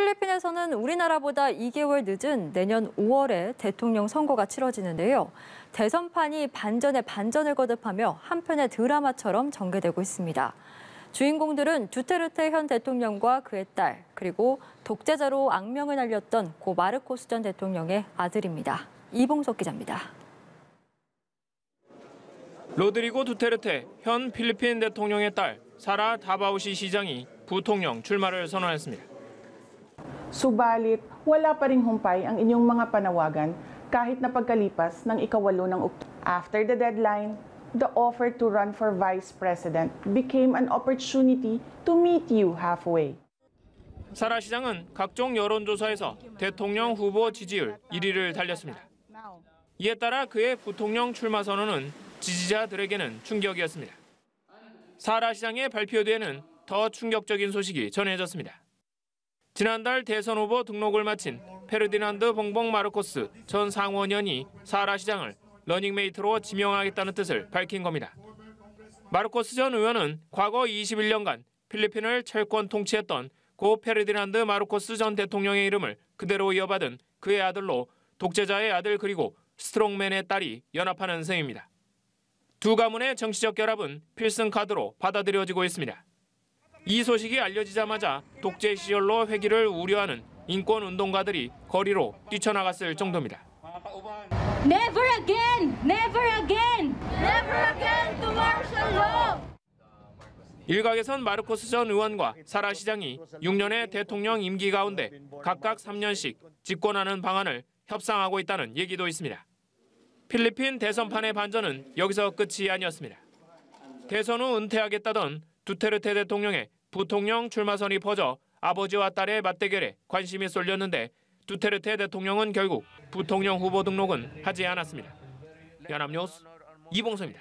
필리핀에서는 우리나라보다 2개월 늦은 내년 5월에 대통령 선거가 치러지는데요. 대선판이 반전에 반전을 거듭하며 한편의 드라마처럼 전개되고 있습니다. 주인공들은 두테르테 현 대통령과 그의 딸, 그리고 독재자로 악명을 날렸던 고 마르코스 전 대통령의 아들입니다. 이봉석 기자입니다. 로드리고 두테르테 현 필리핀 대통령의 딸 사라 다바우시 시장이 부통령 출마를 선언했습니다. Subalit, wala pa ring humpay ang inyong mga panawagan kahit na pagkalipas ng ikawalo ng Oktubre. After the deadline, the offer to run for vice president became an opportunity to meet you halfway. 사라 시장은 각종 여론조사에서 대통령 후보 지지율 1위를 달렸습니다. 이에 따라 그의 부통령 출마 선언은 지지자들에게는 충격이었습니다. 사라 시장의 발표 뒤에는 더 충격적인 소식이 전해졌습니다. 지난달 대선 후보 등록을 마친 페르디난드 봉봉 마르코스 전 상원의원이 사라 시장을 러닝메이트로 지명하겠다는 뜻을 밝힌 겁니다. 마르코스 전 의원은 과거 21년간 필리핀을 철권 통치했던 고 페르디난드 마르코스 전 대통령의 이름을 그대로 이어받은 그의 아들로 독재자의 아들 그리고 스트롱맨의 딸이 연합하는 셈입니다. 두 가문의 정치적 결합은 필승 카드로 받아들여지고 있습니다. 이 소식이 알려지자마자 독재 시절로 회귀를 우려하는 인권 운동가들이 거리로 뛰쳐나갔을 정도입니다. Never again! Never again! Never again to martial law! 일각에선 마르코스 전 의원과 사라 시장이 6년의 대통령 임기 가운데 각각 3년씩 집권하는 방안을 협상하고 있다는 얘기도 있습니다. 필리핀 대선판의 반전은 여기서 끝이 아니었습니다. 대선 후 은퇴하겠다던 두테르테 대통령의 부통령 출마선이 퍼져 아버지와 딸의 맞대결에 관심이 쏠렸는데 두테르테 대통령은 결국 부통령 후보 등록은 하지 않았습니다. 연합뉴스 이봉서입니다.